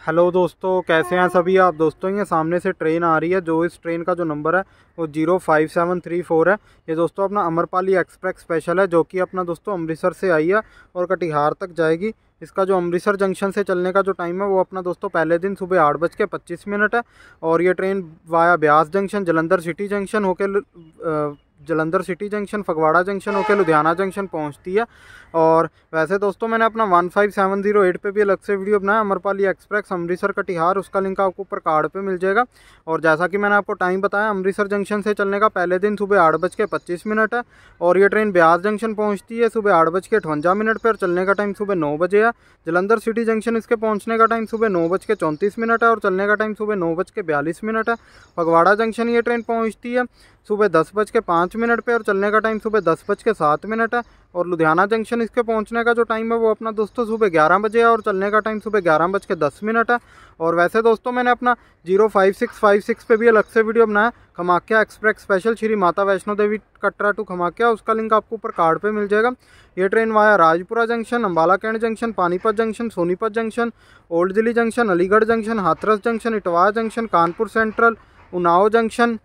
Hello दोस्तों कैसे हैं सभी आप? दोस्तों ये सामने से ट्रेन आ रही है जो इस ट्रेन का जो नंबर है वो zero five seven three four है। ये दोस्तों अपना अमरपाली एक्सप्रेस स्पेशल है जो कि अपना दोस्तों अमृतसर से आई है और कटिहार तक जाएगी। इसका जो अमृतसर जंक्शन से चलने का जो टाइम है वो अपना दोस्तों पहले दिन सुबह आठ बज के पच्चीस मिनट है। और ये train via Beas junction Jalandhar city junction होकर Jalandhar city junction, Phagwara junction होकर लुधियाना जंक्शन पहुँचती है। और वैसे दोस्तों मैंने अपना one five seven zero eight पर भी अलग से वीडियो बनाया, अमरपाली एक्सप्रेस, अमृतसर कटिहार, उसका लिंक आपको ऊपर कार्ड पे मिल जाएगा। और जैसा कि मैंने आपको टाइम बताया, अमृतसर जंक्शन से चलने का पहले दिन सुबह आठ बज के पच्चीस मिनट है। और ये ट्रेन ब्यास जंक्शन पहुँचती है सुबह आठ बज के अठवंजा मिनट पर चलने का टाइम सुबह नौ बजे है। जलंधर सिटी जंक्शन इसके पहुँचने का टाइम सुबह नौ बज के चौंतीस मिनट है और चलने का टाइम सुबह नौ बज के बयालीस मिनट है। फगवाड़ा जंक्शन ये ट्रेन पहुँचती है सुबह दस बज के पाँच मिनट पे और चलने का टाइम सुबह दस बज के सात मिनट है। और लुधियाना जंक्शन इसके पहुँचने का जो टाइम है वो अपना दोस्तों सुबह ग्यारह बजे है और चलने का टाइम सुबह ग्यारह बज के दस मिनट है। और वैसे दोस्तों मैंने अपना zero five six five six पर भी अलग से वीडियो बनाया। खमाख्या express special Shri Mata Vaishno Devi Katra to Kamakhya उसका लिंक आपको ऊपर कार्ड पे मिल जाएगा। ये train via Rajpura junction Ambala cantt junction Panipat junction Sonipat junction old Delhi junction Aligarh junction Hathras junction Etawah junction Kanpur central Unnao junction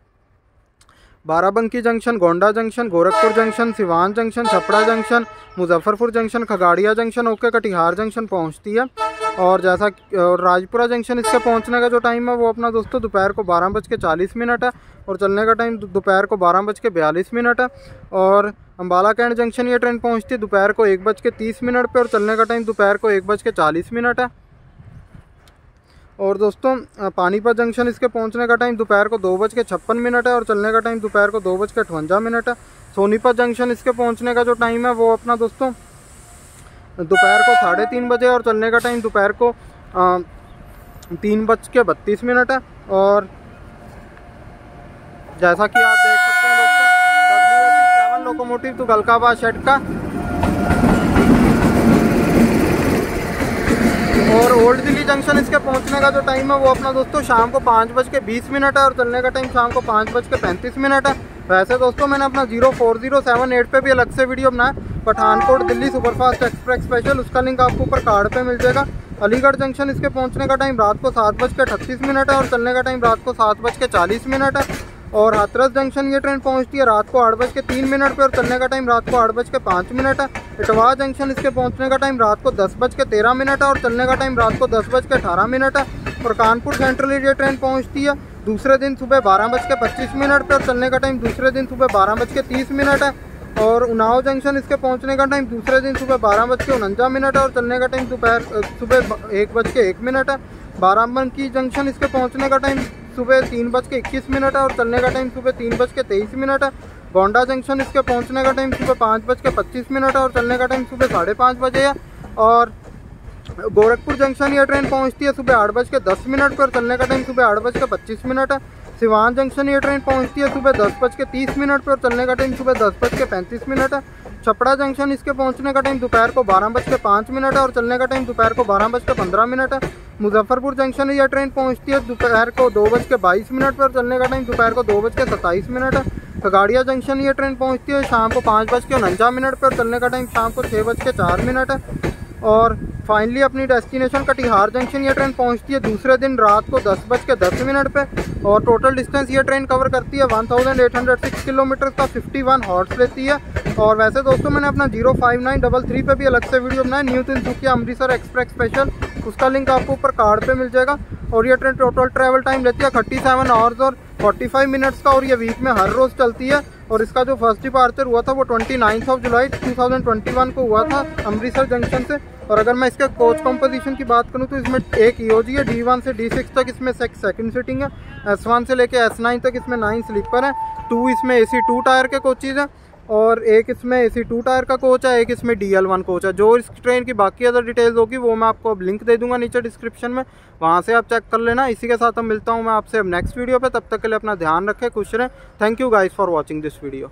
Barabanki junction, Gonda junction, Gorakhpur junction, Siwan junction Chhapra junction, Muzaffarpur junction, Khagaria junction होकर Katihar junction पहुँचती है। और जैसा और Rajpura junction इसके पहुँचने का जो टाइम है, वो अपना दोस्तों दोपहर को बारह बज के चालीस मिनट है और चलने का टाइम दोपहर को बारह बज के बयालीस मिनट है। और अम्बाला कैंट जंक्शन ये ट्रेन पहुँचती है दोपहर को एक बज के तीस मिनट पर और चलने का टाइम दोपहर को एक बज के चालीस मिनट है। और दोस्तों पानीपत जंक्शन इसके पहुँचने का टाइम दोपहर को दो बज के छप्पन मिनट है और चलने का टाइम दोपहर को दो बज के अठवंजा मिनट है। सोनीपत जंक्शन इसके पहुँचने का जो टाइम है वो अपना दोस्तों दोपहर को साढ़े तीन बजे और चलने का टाइम दोपहर को आ, तीन बज के बत्तीस मिनट है। और जैसा कि आप देख सकते हैं दोस्तों डब्ल्यू सेवन लोकोमोटिव तो गलकाबाद शेड का और ओल्ड दिल्ली जंक्शन इसके पहुँचने का जो टाइम है वो अपना दोस्तों शाम को पाँच बज के बीस मिनट है और चलने का टाइम शाम को पाँच बज के पैंतीस मिनट है। वैसे दोस्तों मैंने अपना zero four zero seven eight पे भी अलग से वीडियो बनाया Pathankot Delhi superfast express special उसका लिंक आपको ऊपर कार्ड पे मिल जाएगा। अलीगढ़ जंक्शन इसके पहुँचने का टाइम रात को सात बज के अठतीस मिनट है और चलने का टाइम रात को सात बज के चालीस मिनट है। और हाथरस जंक्शन ये ट्रेन पहुँचती है रात को आठ बज के तीन मिनट पे और चलने का टाइम रात को आठ बज के पाँच मिनट है। इटवा जंक्शन इसके पहुँचने का टाइम रात को दस बज के तेरह मिनट है और चलने का टाइम रात को दस बज के अठारह मिनट है। और कानपुर सेंट्रल ये ट्रेन पहुँचती है दूसरे दिन सुबह बारह बज के पच्चीस मिनट पर चलने का टाइम दूसरे दिन सुबह बारह बज के तीस मिनट है। और उनाव जंक्शन इसके पहुँचने का टाइम दूसरे दिन सुबह बारह बज के उनंजा मिनट है और चलने का टाइम दोपहर सुबह एक बज के एक मिनट है। बाराबंकी जंक्शन इसके पहुँचने का टाइम सुबह तीन बज के इक्कीस मिनट है और चलने का टाइम सुबह तीन बज के तेईस मिनट है। गोंडा जंक्शन इसके पहुँचने का टाइम सुबह पाँच बज के पच्चीस मिनट है और चलने का टाइम सुबह साढ़े पाँच बजे है। और गोरखपुर जंक्शन ये ट्रेन पहुँचती है सुबह आठ बज के दस मिनट पर चलने का टाइम सुबह आठ बज के पच्चीस मिनट है। सिवान जंक्शन ये ट्रेन पहुँचती है सुबह दस बज के तीस मिनट पर और चलने का टाइम सुबह दस बज के पैंतीस मिनट है। छपड़ा जंक्शन इसके पहुँचने का टाइम दोपहर को बारह बज के पाँच मिनट है और चलने का टाइम दोपहर को बारह बज के पंद्रह मिनट है। मुजफ्फरपुर जंक्शन यह ट्रेन पहुँचती है दोपहर को दो बज के बाईस मिनट पर चलने का टाइम दोपहर को दो बज के सत्ताईस मिनट है। खगाड़िया जंक्शन ये ट्रेन पहुँचती है शाम को पाँच बज के उनंजा मिनट पर चलने का टाइम शाम को छः बज के चार मिनट है। और फाइनली अपनी डेस्टिनेशन कटिहार जंक्शन ये ट्रेन पहुँचती है। दूसरे दिन रात को दस बज के दस मिनट पर और टोटल डिस्टेंस ये ट्रेन कवर करती है 1806 किलोमीटर का 51 हॉर्स लेती है। और वैसे दोस्तों, मैंने अपना zero five nine double three पर भी अलग से वीडियो बनाया। New Tinsukia Amritsar express special उसका लिंक आपको ऊपर कार्ड पर मिल जाएगा। और ये ट्रेन टोटल ट्रैवल टाइम लेती है थर्टी सेवन आवर्स और फोर्टी फाइव मिनट्स का और ये वीक में हर रोज़ चलती है और इसका जो फ़र्स्ट डिपार्चर हुआ था वो twenty ninth of July two thousand twenty one को हुआ था अमृतसर जंक्शन से। और अगर मैं इसके कोच कंपोजिशन की बात करूँ तो इसमें एक ई है डी वन से डी सिक्स तक इसमें सेकंड सीटिंग है एस वन से लेके एस नाइन तक इसमें नाइन स्लीपर है टू इसमें ए सी टू टायर के कोचिज हैं और एक इसमें ए सी टू टायर का कोच है, एक इसमें डी एल वन कोच है। जो इस ट्रेन की बाकी अदर डिटेल्स होगी, वो मैं आपको अब लिंक दे दूँगा नीचे डिस्क्रिप्शन में। वहाँ से आप चेक कर लेना। इसी के साथ हम मिलता हूँ मैं आपसे अब नेक्स्ट वीडियो पे। तब तक के लिए अपना ध्यान रखें, खुश रहें। Thank you guys for watching this video